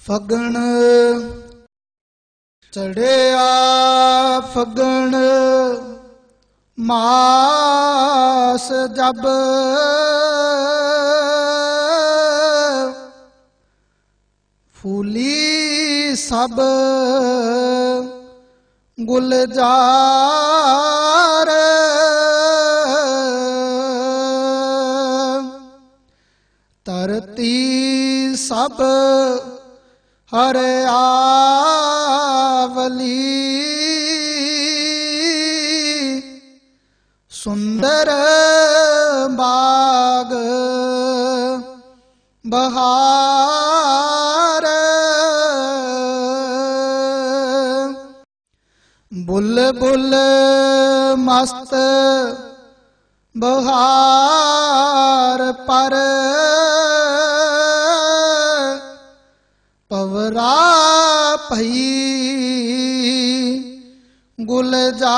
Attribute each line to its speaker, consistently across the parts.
Speaker 1: ਫਗਣ ਚੜਿਆ ਫਗਣ ਮਾਸ ਜਬ। ਫੂਲੀ ਸਭ ਗੁਲਜ਼ਾਰ ਧਰਤੀ ਸਭ ਹਰਿਆਵਲੀ ਸੁੰਦਰ ਬਾਗ ਬਹਾਰ। ਬੁੱਲ ਮਸਤ ਬਹਾਰ ਪਰ ਪਵਰਾ ਭਈ ਗੁਲਜ਼ਾਰ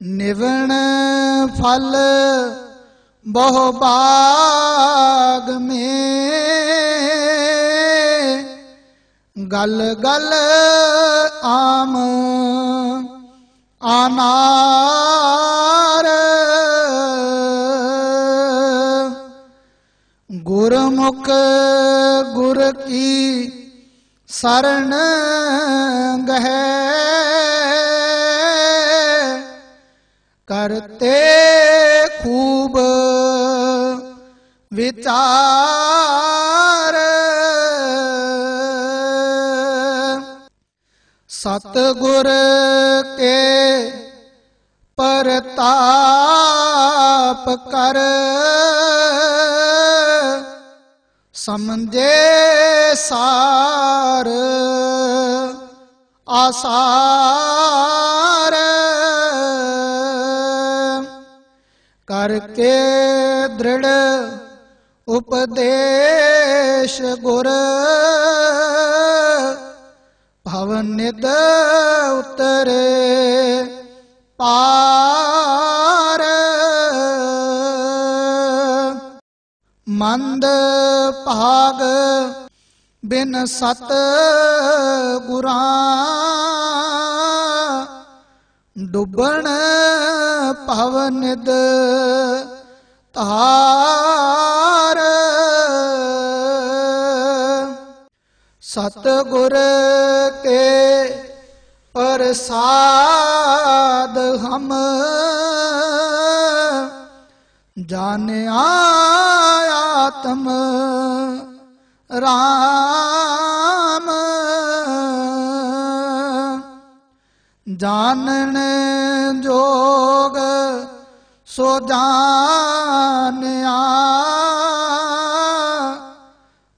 Speaker 1: ਨਿਵਣ ਫਲ ਬਹੁ ਬਾਗ ਮੇ। ਗਲ ਗਲ ਆਮ ਆਨਾਰ ਗੁਰਮੁਖ ਗੁਰ ਕੀ ਸਰਣ ਗਹਿ। ਕਰਤੇ ਖੂਬ ਵਿਚਾਰ। ਸਤ ਗੁਰ ਕੇ ਪਰਤਾਪ ਕਰ। ਸਮਝੇ ਸਾਰ ਆਸਾਰ। ਕਰਕੇ ਦ੍ਰਿੜ ਉਪਦੇਸ਼ ਗੁਰ ਭਵ ਨਿਦ ਉਤਰੇ ਪਾ ਮੰਦ ਭਾਗ ਬਿਨ ਸਤ ਗੁਰਾਂ। ਡੁੱਬਣ ਭਵ ਨਿਦ ਤਾਰ ਸਤ ਗੁਰ ਕੇ ਪ੍ਰਸਾਦ ਹਮ। ਜਾਣਿਆ ਆਤਮ ਰਾਮ ਜਾਣਨ ਜੋਗ ਸੋ ਜਾਣਿਆ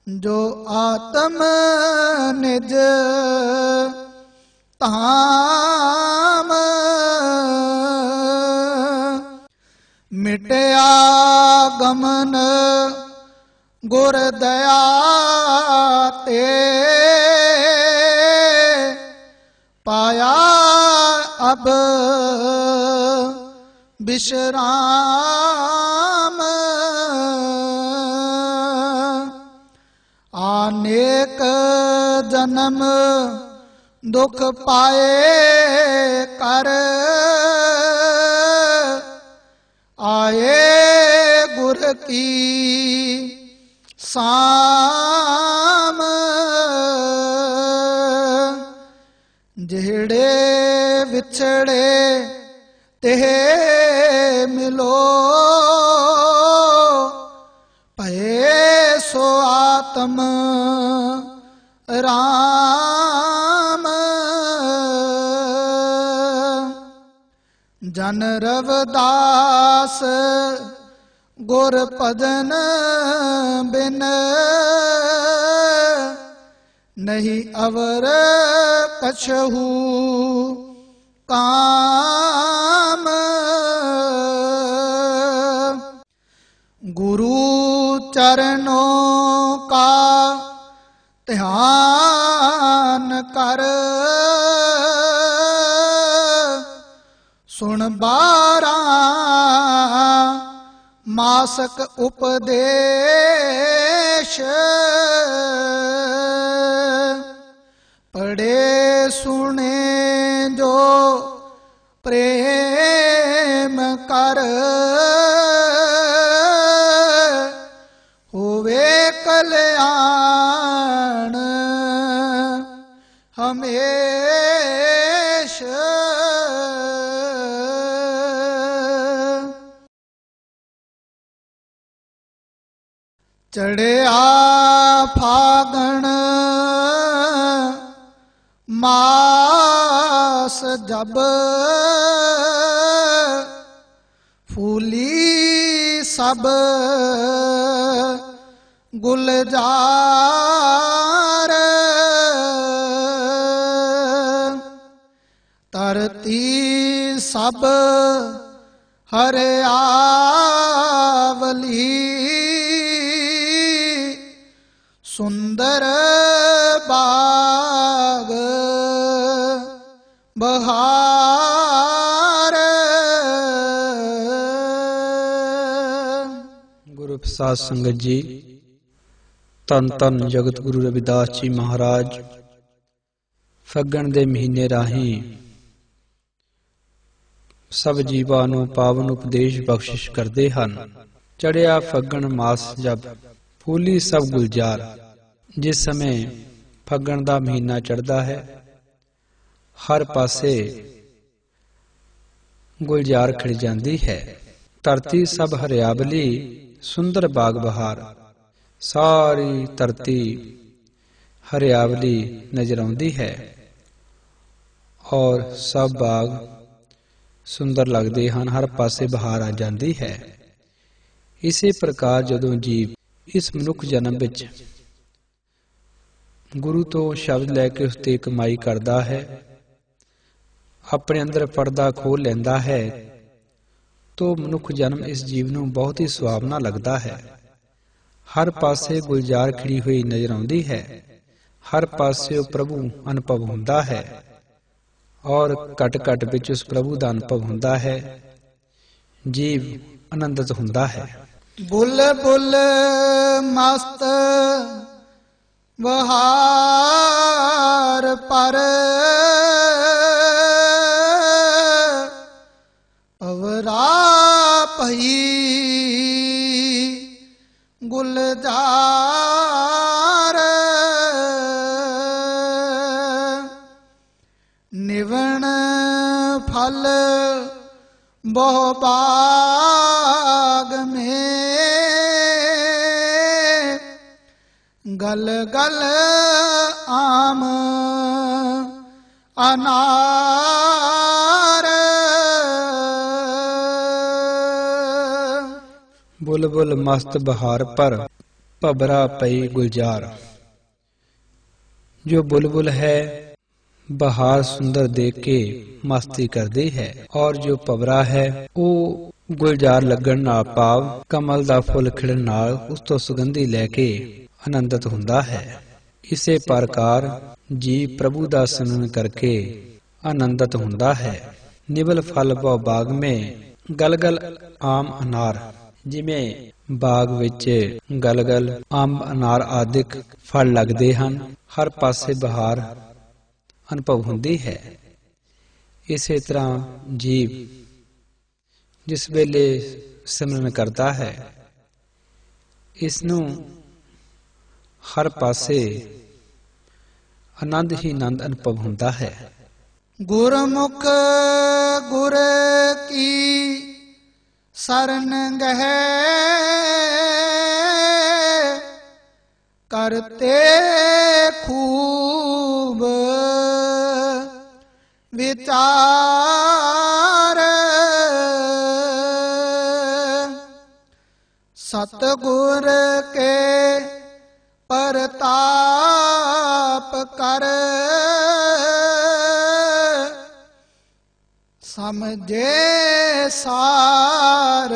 Speaker 1: ਜੋ ਆਤਮ ਨਿਜ ਧਾਮ ਮਿਟਿਆ ਗਮਨ ਗੁਰ ਦਇਆ ਤੇ ਪਾਇਆ ਅਬ ਬਿਸ਼ਰਾਮ। ਆਨੇਕ ਜਨਮ ਦੁਖ ਪਾਏ ਕਰ। ਆਏ ਗੁਰ ਕੀ ਸਾਮ। ਜਿਹੜੇ ਵਿਛੜੇ ਤੇ ਮਿਲੋ ਭਏ ਸੋ ਆਤਮ ਰਾਮ। ਜਨ ਰਵਦਾਸ ਗੁਰ ਭਜਨ ਬਿਨ ਨਹੀਂ ਅਵਰ ਪਛਹੂ ਕਾਮ ਗੁਰੂ ਚਰਨੋਂ ਕਾ ਧਿਆਨ ਕਰ। ਸੁਣ ਬਾਰਾ ਮਾਸਕ ਉਪਦੇਸ਼। ਪੜੇ ਸੁਣੇ ਜੋ ਪ੍ਰੇਮ ਕਰ ਚੜਿਆ ਫਾਗਣ ਮਾਸ ਜਬ ਫੂਲੀ ਸਭ ਗੁਲਜ਼ਾਰ ਧਰਤੀ ਸਭ ਹਰਿਆਵਲੀ ਸੁੰਦਰ ਬਾਗ, ਬਹਾਰ।
Speaker 2: ਗੁਰੂ ਪ੍ਰਸਾਦ ਸੰਗਤ ਜੀ ਤਨ ਤਨ ਜਗਤ ਗੁਰੂ ਰਵਿਦਾਸ ਜੀ ਮਹਾਰਾਜ, ਫੱਗਣ ਦੇ ਮਹੀਨੇ ਰਾਹੀਂ ਸਭ ਜੀਵਾਂ ਨੂੰ ਪਾਵਨ ਉਪਦੇਸ਼ ਬਖਸ਼ਿਸ਼ ਕਰਦੇ ਹਨ। ਚੜਿਆ ਫੱਗਣ ਮਾਸ ਜਬ ਫੂਲੀ ਸਭ ਗੁਲਜ਼ਾਰ। ਜਿਸ ਸਮੇਂ ਫੱਗਣ ਦਾ ਮਹੀਨਾ ਚੜਦਾ ਹੈ, ਹਰ ਪਾਸੇ ਗੁਲਜ਼ਾਰ ਖਿੜ ਜਾਂਦੀ ਹੈ। ਧਰਤੀ ਸਭ ਹਰਿਆਵਲੀ, ਸੁੰਦਰ ਬਾਗ ਬਹਾਰ ਸਾਰੀ ਧਰਤੀ ਹਰਿਆਵਲੀ ਨਜ਼ਰ ਆਉਂਦੀ ਹੈ ਔਰ ਸਭ ਬਾਗ ਸੁੰਦਰ ਲੱਗਦੇ ਹਨ, ਹਰ ਪਾਸੇ ਬਹਾਰ ਆ ਜਾਂਦੀ ਹੈ। ਇਸੇ ਪ੍ਰਕਾਰ ਜਦੋਂ ਜੀਵ ਇਸ ਮਨੁੱਖ ਜਨਮ ਵਿੱਚ ਗੁਰੂ ਤੋਂ ਸ਼ਬਦ ਲੈ ਕੇ ਉਸ ਤੇ ਕਮਾਈ ਕਰਦਾ ਹੈ, ਆਪਣੇ ਅੰਦਰ ਪਰਦਾ ਖੋਲ ਲੈਂਦਾ ਹੈ, ਤੋ ਮਨੁੱਖ ਜਨਮ ਇਸ ਜੀਵ ਨੂੰ ਬਹੁਤ ਹੀ ਸੁਹਾਵਣਾ ਲੱਗਦਾ ਹੈ। ਹਰ ਪਾਸੇ ਗੁਲਜ਼ਾਰ ਖਿੜੀ ਹੋਈ ਨਜ਼ਰ ਆਉਂਦੀ ਹੈ, ਹਰ ਪਾਸੇ ਉਹ ਪ੍ਰਭੂ ਅਨੁਭਵ ਹੁੰਦਾ ਹੈ, ਔਰ ਘਟ ਘਟ ਵਿੱਚ ਉਸ ਪ੍ਰਭੂ ਦਾ ਅਨੁਭਵ ਹੁੰਦਾ ਹੈ, ਜੀਵ ਆਨੰਦਿਤ ਹੁੰਦਾ ਹੈ।
Speaker 1: ਬੁੱਲ ਬੁੱਲ ਮਸਤ ਵਹਾਰ ਪਰ ਅਵਰਾ ਭਈ
Speaker 2: ਬੁਲਬੁਲ ਮਸਤ ਬਹਾਰ ਪਰ ਭਬਰਾ ਪਈ ਗੁਲਜ਼ਾਰ ਜੋ ਬੁਲਬੁਲ ਹੈ ਬਹਾਰ ਸੁੰਦਰ ਦੇਖ ਕੇ ਮਸਤੀ ਕਰਦੀ ਹੈ ਔਰ ਜੋ ਭਵਰਾ ਹੈ ਉਹ ਗੁਲਜ਼ਾਰ ਲੱਗਣ ਨਾਲ ਭਾਵ ਕਮਲ ਦਾ ਫੁੱਲ ਖਿੜਨ ਨਾਲ ਉਸ ਤੋਂ ਸੁਗੰਧੀ ਲੈ ਕੇ ਆਨੰਦਿਤ ਹੁੰਦਾ ਹੈ ਇਸੇ ਪ੍ਰਕਾਰ ਜੀ ਪ੍ਰਭੂ ਦਾ ਸਿਮਰਨ ਕਰਕੇ ਆਨੰਦਿਤ ਹੁੰਦਾ ਹੈ ਨਿਵਲ ਫਲ ਬਹੁ ਬਾਗ ਮੇ ਗਲਗਲ ਆਮ ਅਨਾਰ ਜਿਵੇਂ ਬਾਗ ਵਿੱਚ ਗਲਗਲ, ਅੰਬ, ਅਨਾਰ ਆਦਿਕ ਫਲ ਲੱਗਦੇ ਹਨ, ਹਰ ਪਾਸੇ ਬਹਾਰ ਅਨੁਭਵ ਹੁੰਦੀ ਹੈ। ਇਸੇ ਤਰ੍ਹਾਂ ਜੀਵ ਜਿਸ ਵੇਲੇ ਸਿਮਰਨ ਕਰਦਾ ਹੈ ਇਸ ਨੂੰ ਹਰ ਪਾਸੇ ਆਨੰਦ ਹੀ ਆਨੰਦ ਅਨੁਭਵ ਹੁੰਦਾ ਹੈ।
Speaker 1: ਗੁਰਮੁਖ ਗੁਰ ਕੀ ਸਰਨ ਗਹਿ ਕਰਤੇ ਖੂਬ ਵਿਚਾਰ। ਸਤਗੁਰ ਕੇ ਪਰਤਾਪ ਕਰ। ਸਮਝੇ ਸਾਰ,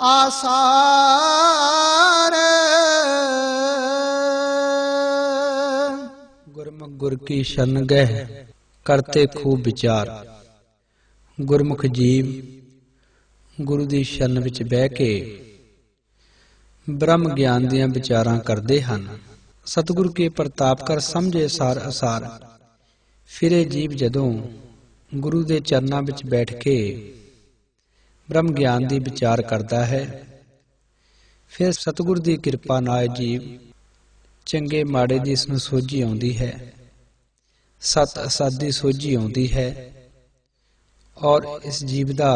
Speaker 1: ਆਸਾਰ।
Speaker 2: ਗੁਰਮੁਖ ਗੁਰ ਕੀ ਸ਼ਰਨ ਗਹਿ, ਕਰਤੇ ਖੂਬ ਵਿਚਾਰ। ਗੁਰਮੁਖ ਜੀਵ, ਗੁਰੂ ਦੀ ਸ਼ਰਨ ਵਿੱਚ ਬਹਿ ਕੇ ਬ੍ਰਹਮ ਗਿਆਨ ਦੀਆਂ ਵਿਚਾਰਾਂ ਕਰਦੇ ਹਨ। ਸਤਿਗੁਰੂ ਕੇ ਪ੍ਰਤਾਪ ਕਰ ਸਮਝੇ ਸਾਰ ਅਸਾਰ। ਫਿਰੇ ਜੀਵ ਜਦੋਂ ਗੁਰੂ ਦੇ ਚਰਨਾਂ ਵਿੱਚ ਬੈਠ ਕੇ ਬ੍ਰਹਮ ਗਿਆਨ ਦੀ ਵਿਚਾਰ ਕਰਦਾ ਹੈ। ਫਿਰ ਸਤਿਗੁਰ ਦੀ ਕਿਰਪਾ ਨਾਲ ਜੀਵ ਚੰਗੇ ਮਾੜੇ ਦੀ ਇਸ ਨੂੰ ਸੋਝੀ ਆਉਂਦੀ ਹੈ। ਸਤ ਅਸਤ ਦੀ ਸੋਝੀ ਆਉਂਦੀ ਹੈ ਔਰ ਇਸ ਜੀਵ ਦਾ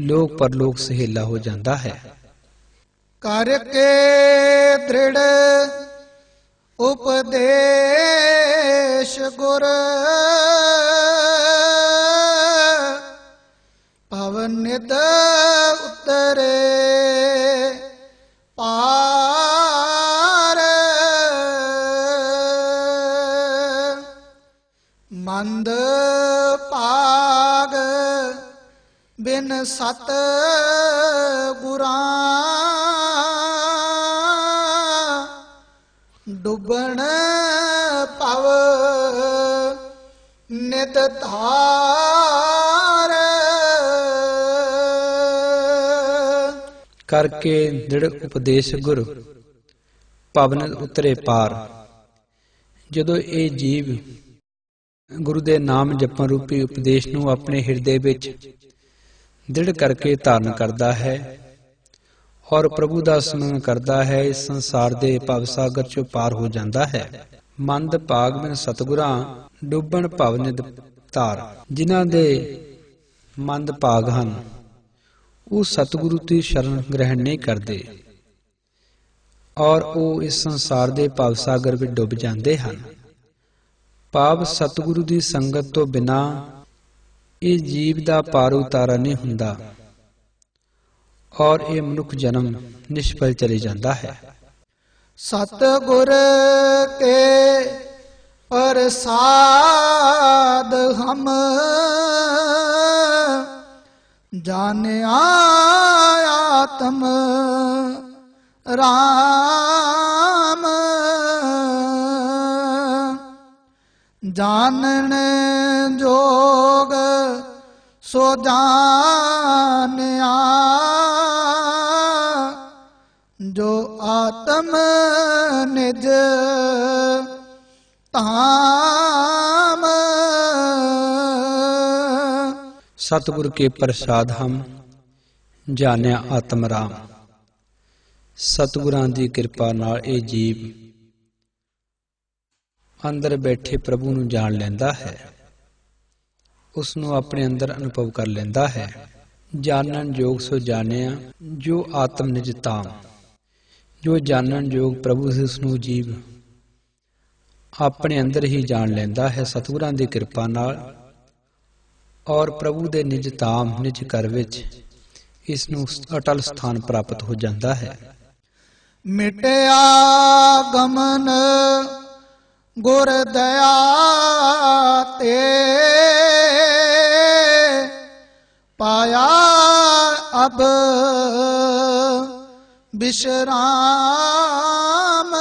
Speaker 2: ਲੋਕ ਪਰਲੋਕ ਸਹੇਲਾ ਹੋ ਜਾਂਦਾ ਹੈ।
Speaker 1: ਕਰਕੇ ਦ੍ਰਿੜ ਉਪਦੇਸ਼ ਗੁਰ ਪਵਨ ਨਿਦ ਉਤਰੇ ਪਾਰ ਮੰਦ ਭਾਗ ਬਿਨ ਸਤ ਗੁਰਾਂ ਡੁੱਬਣ ਭਵ ਨਿਤ ਧਾਰ।
Speaker 2: ਕਰਕੇ ਦ੍ਰਿੜ ਉਪਦੇਸ਼ ਗੁਰ, ਪਵਨ ਉਤਰੇ ਪਾਰ। ਜਦੋਂ ਇਹ ਜੀਵ ਗੁਰੂ ਦੇ ਨਾਮ ਜਪਣ ਰੂਪੀ ਉਪਦੇਸ਼ ਨੂੰ ਆਪਣੇ ਹਿਰਦੇ ਵਿੱਚ ਦ੍ਰਿੜ ਕਰਕੇ ਧਾਰਨ ਕਰਦਾ ਹੈ ਔਰ ਪ੍ਰਭੂ ਦਾ ਸਿਮਰਨ ਕਰਦਾ ਹੈ, ਇਸ ਸੰਸਾਰ ਦੇ ਭਵ ਸਾਗਰ ਚੋਂ ਪਾਰ ਹੋ ਜਾਂਦਾ ਹੈ। ਮੰਦ ਭਾਗ ਬਿਨ ਸਤਗੁਰਾਂ, ਡੁੱਬਣ ਭਵ ਨਿਦ ਧਾਰ, ਜਿਨ੍ਹਾਂ ਦੇ ਮੰਦ ਭਾਗ ਹਨ, ਉਹ ਸਤਿਗੁਰੂ ਦੀ ਸ਼ਰਨ ਗ੍ਰਹਿਣ ਨਹੀਂ ਕਰਦੇ। ਔਰ ਉਹ ਇਸ ਸੰਸਾਰ ਦੇ ਭਵ ਸਾਗਰ ਵਿੱਚ ਡੁੱਬ ਜਾਂਦੇ ਹਨ। ਪਾਪ ਸਤਿਗੁਰੂ ਦੀ ਸੰਗਤ ਤੋਂ ਬਿਨਾ ਇਹ ਜੀਵ ਦਾ ਪਾਰ ਉਤਾਰਾ ਨਹੀਂ ਹੁੰਦਾ। ਔਰ ਇਹ ਮਨੁੱਖ ਜਨਮ ਨਿਸ਼ਫਲ ਚਲੇ ਜਾਂਦਾ ਹੈ
Speaker 1: ਸਤ ਗੁਰ ਕੇ ਪ੍ਰਸਾਦ ਹਮ ਜਾਣਿਆ ਆਤਮ ਰਾਮ ਜਾਣਨ ਜੋਗ ਸੋ ਜਾਣਿਆ ਆਤਮ ਨਿਜ ਧਾਮ।
Speaker 2: ਸਤਿਗੁਰ ਕੇ ਪ੍ਰਸਾਦ ਹਮ ਜਾਣਿਆ ਆਤਮ ਰਾਮ। ਸਤਿਗੁਰਾਂ ਦੀ ਕਿਰਪਾ ਨਾਲ ਇਹ ਜੀਵ ਅੰਦਰ ਬੈਠੇ ਪ੍ਰਭੂ ਨੂੰ ਜਾਣ ਲੈਂਦਾ ਹੈ। ਉਸ ਨੂੰ ਆਪਣੇ ਅੰਦਰ ਅਨੁਭਵ ਕਰ ਲੈਂਦਾ ਹੈ। ਜਾਣਨ ਯੋਗ ਸੋ ਜਾਣਿਆ ਜੋ ਆਤਮ ਨਿਜ ਤਾਮ ਜੋ ਜਾਣਨ ਯੋਗ ਪ੍ਰਭੂ ਉਸ ਨੂੰ ਜੀਵ ਆਪਣੇ ਅੰਦਰ ਹੀ ਜਾਣ ਲੈਂਦਾ ਹੈ। ਸਤਿਗੁਰਾਂ ਦੀ ਕਿਰਪਾ ਨਾਲ ਔਰ ਪ੍ਰਭੂ ਦੇ ਨਿਜ ਤਾਮ ਨਿਜ ਕਰ ਵਿੱਚ ਇਸ ਨੂੰ ਅਟਲ ਸਥਾਨ ਪ੍ਰਾਪਤ ਹੋ ਜਾਂਦਾ ਹੈ।
Speaker 1: ਮਿਟਿਆ ਗਮਨ ਗੁਰ ਦਇਆ ਤੇ ਪਾਇਆ ਅਬ ਬਿਸ਼ਰਾਮ।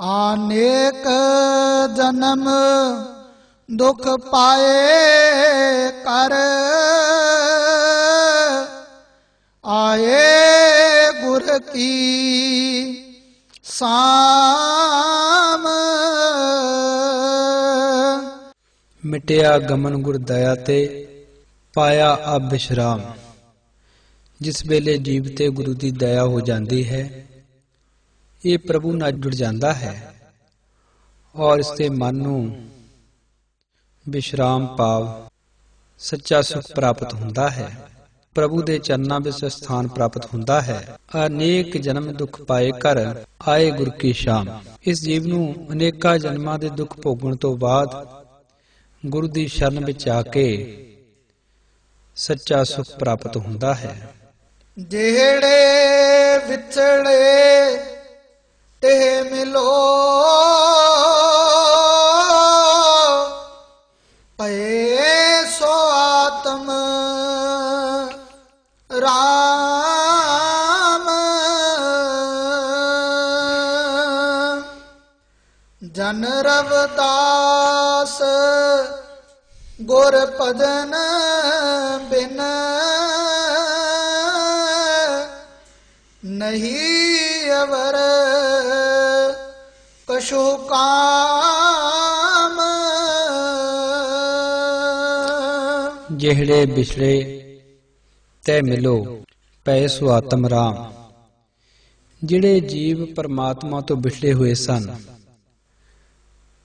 Speaker 1: ਆਨੇਕ ਜਨਮ ਦੁਖ ਪਾਏ ਕਰ। ਆਏ ਗੁਰ ਕੀ ਸਾਮ।
Speaker 2: ਮਿਟਿਆ ਗਮਨ ਗੁਰ ਦਇਆ ਤੇ ਪਾਇਆ ਅਬ ਵਿਸ਼ਰਾਮ ਜਿਸ ਵੇਲੇ ਜੀਵ ਤੇ ਗੁਰੂ ਦੀ ਦਇਆ ਹੋ ਜਾਂਦੀ ਹੈ, ਇਹ ਪ੍ਰਭੂ ਨਾਲ ਜੁੜ ਜਾਂਦਾ ਹੈ ਔਰ ਇਸ ਦੇ ਮਨ ਨੂੰ ਵਿਸ਼ਰਾਮ ਪਾਵ ਸੱਚਾ ਸੁਖ ਪ੍ਰਾਪਤ ਹੁੰਦਾ ਹੈ। ਪ੍ਰਭੂ ਦੇ ਚਰਨਾਂ ਵਿੱਚ ਸਥਾਨ ਪ੍ਰਾਪਤ ਹੁੰਦਾ ਹੈ। ਅਨੇਕ ਜਨਮ ਦੁੱਖ ਪਾਏ ਕਰ ਆਏ ਗੁਰ ਕੀ ਸ਼ਾਮ। ਇਸ ਜੀਵ ਨੂੰ ਅਨੇਕਾਂ ਜਨਮਾਂ ਦੇ ਦੁੱਖ ਭੋਗਣ ਤੋਂ ਬਾਅਦ ਗੁਰੂ ਦੀ ਸ਼ਰਨ ਵਿੱਚ ਆ ਕੇ ਸੱਚਾ ਸੁਖ ਪ੍ਰਾਪਤ ਹੁੰਦਾ ਹੈ।
Speaker 1: ਜਿਹੜੇ ਵਿਛੜੇ ਤੇ ਮਿਲੋ ਪਏ ਸੋ ਆਤਮ ਰਾਮ। ਜਨ ਰਵਦਾਸ ਗੁਰ ਭਜਨ ਬਿਨ ਨਹੀਂ ਅਵਰ, ਕਛੂ ਕਾਮ।
Speaker 2: ਜਿਹੜੇ ਬਿਛੜੇ ਤੈ ਮਿਲੋ, ਪੈ ਸੋ ਆਤਮ ਰਾਮ। ਜਿਹੜੇ ਜੀਵ ਪਰਮਾਤਮਾ ਤੋਂ ਵਿਛੜੇ ਹੋਏ ਸਨ,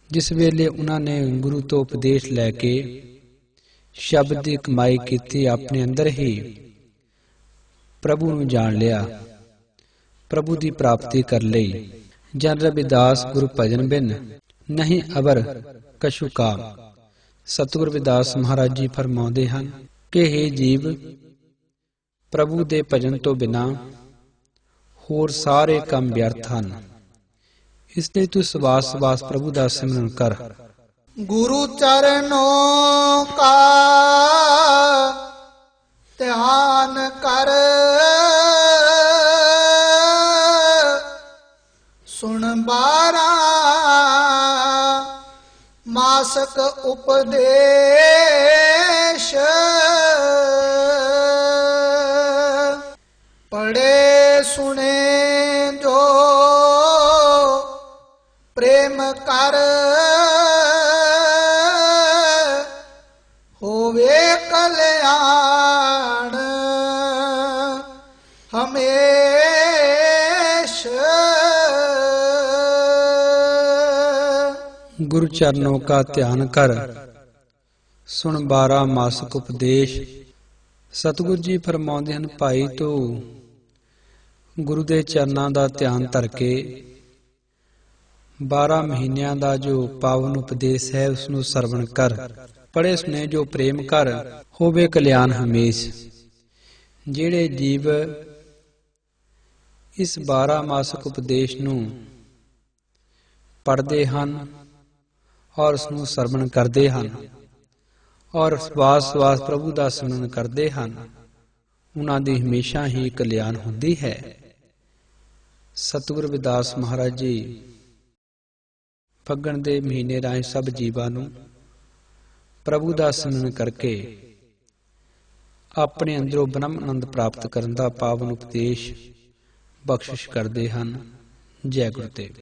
Speaker 2: ਜਿਸ ਵੇਲੇ ਉਹਨਾਂ ਨੇ ਗੁਰੂ ਤੋਂ ਉਪਦੇਸ਼ ਲੈ ਕੇ ਸ਼ਬਦ ਦੀ ਕਮਾਈ ਕੀਤੀ, ਆਪਣੇ ਅੰਦਰ ਹੀ ਪ੍ਰਭੂ ਨੂੰ ਜਾਣ ਲਿਆ। ਪ੍ਰਭੂ ਦੀ ਪ੍ਰਾਪਤੀ ਕਰ ਲਈ ਜਨ ਰਵਿਦਾਸ ਗੁਰੂ ਭਜਨ ਬਿਨ ਨਹੀਂ ਅਵਰ ਕਛੂ ਕਾਮ ਸਤਿਗੁਰ ਵਿਦਾਸ ਮਹਾਰਾਜ ਜੀ ਫਰਮਾਉਂਦੇ ਹਨ ਕਿ हे ਜੀਵ ਪ੍ਰਭੂ ਦੇ ਭਜਨ ਤੋਂ ਬਿਨਾ ਹੋਰ ਸਾਰੇ ਕੰਮ ਵਿਅਰਥ ਹਨ ਇਸ ਲਈ ਤੂੰ ਸਵਾਸ ਸਵਾਸ ਪ੍ਰਭੂ ਦਾ ਸਿਮਰਨ ਕਰ
Speaker 1: ਗੁਰੂ ਚਰਨੋਂ ਕਾ ਮਾਸਕ ਉਪਦੇਸ਼। ਪੜੇ ਸੁਣੇ ਜੋ ਪ੍ਰੇਮ ਕਰ ਹੋਵੇ ਕਲਿਆਣ। ਹਮੇ
Speaker 2: ਗੁਰੂ ਚਰਨੋਂ ਕਾ ਧਿਆਨ ਕਰ। ਸੁਣ ਬਾਰਾ ਮਾਸਕ ਉਪਦੇਸ਼। ਸਤਿਗੁਰ ਜੀ ਫਰਮਾਉਂਦੇ ਹਨ, ਭਾਈ ਤੂੰ ਗੁਰੂ ਦੇ ਚਰਨਾਂ ਦਾ ਧਿਆਨ ਧਰ ਕੇ 12 ਮਹੀਨਿਆਂ ਦਾ ਜੋ ਪਾਵਨ ਉਪਦੇਸ਼ ਹੈ ਉਸ ਨੂੰ ਸਰਵਣ ਕਰ। ਪੜੇ ਸੁਨੇ ਜੋ ਪ੍ਰੇਮ ਕਰ, ਹੋਵੇ ਕਲਿਆਣ ਹਮੇਸ਼। ਜਿਹੜੇ ਜੀਵ ਇਸ 12 ਮਾਸਕ ਉਪਦੇਸ਼ ਨੂੰ ਪੜਦੇ ਹਨ ਔਰ ਉਸ ਨੂੰ ਸਰਵਣ ਕਰਦੇ ਹਨ ਔਰ ਸਵਾਸ ਸਵਾਸ ਪ੍ਰਭੂ ਦਾ ਸਿਮਰਨ ਕਰਦੇ ਹਨ। ਉਹਨਾਂ ਦੀ ਹਮੇਸ਼ਾ ਹੀ ਕਲਿਆਣ ਹੁੰਦੀ ਹੈ। ਸਤਿਗੁਰ ਵਿਦਾਸ ਮਹਾਰਾਜ ਜੀ, ਫੱਗਣ ਦੇ ਮਹੀਨੇ ਰਾਹੀਂ ਸਭ ਜੀਵਾਂ ਨੂੰ ਪ੍ਰਭੂ ਦਾ ਸਿਮਰਨ ਕਰਕੇ ਆਪਣੇ ਅੰਦਰੋਂ ਬ੍ਰਹਮ ਆਨੰਦ ਪ੍ਰਾਪਤ ਕਰਨ ਦਾ ਪਾਵਨ ਉਪਦੇਸ਼ ਬਖਸ਼ਿਸ਼ ਕਰਦੇ ਹਨ। ਜੈ ਗੁਰਦੇਵ